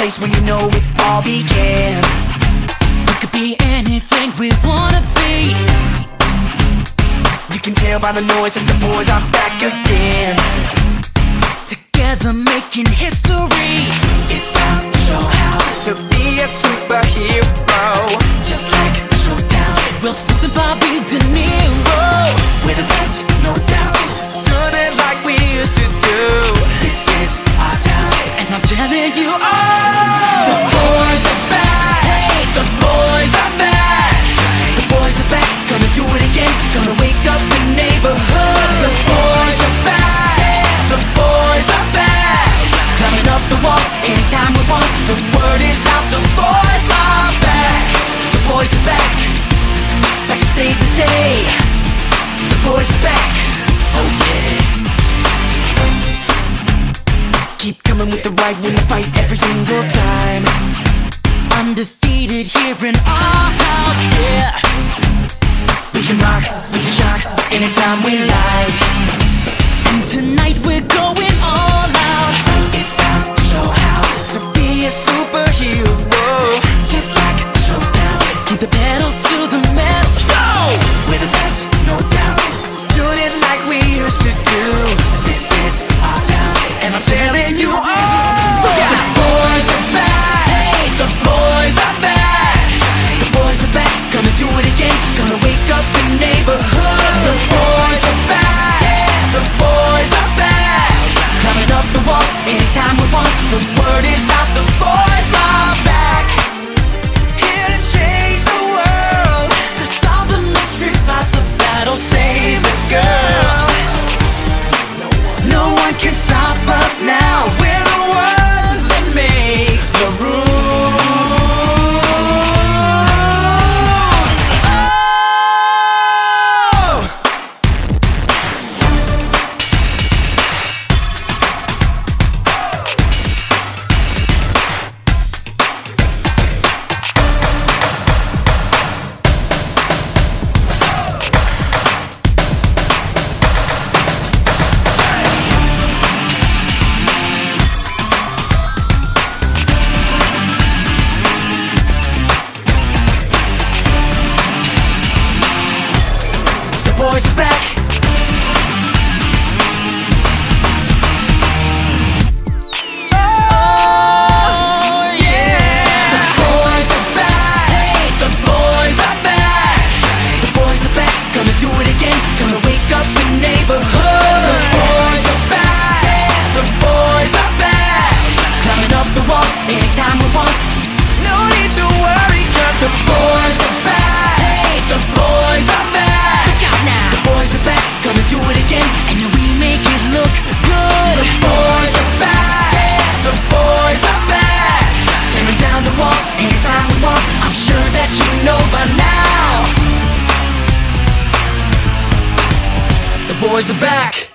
place where you know it all began. We could be anything we wanna be. You can tell by the noise that the boys are back again. Together making history. It's time to show how anytime we want. The word is out. The boys are back. The boys are back. Back to save the day. The boys are back. Oh yeah. Keep coming with the right win the fight every single time. Undefeated here in our house, yeah. We can rock, we can shock anytime we like. And tonight we're going telling you anytime we want. No need to worry 'cause the boys are back. The boys are back. Look out now. The boys are back, gonna do it again. And we make it look good. The boys are back. The boys are back. Tearing down the walls anytime we want. I'm sure that you know by now. The boys are back.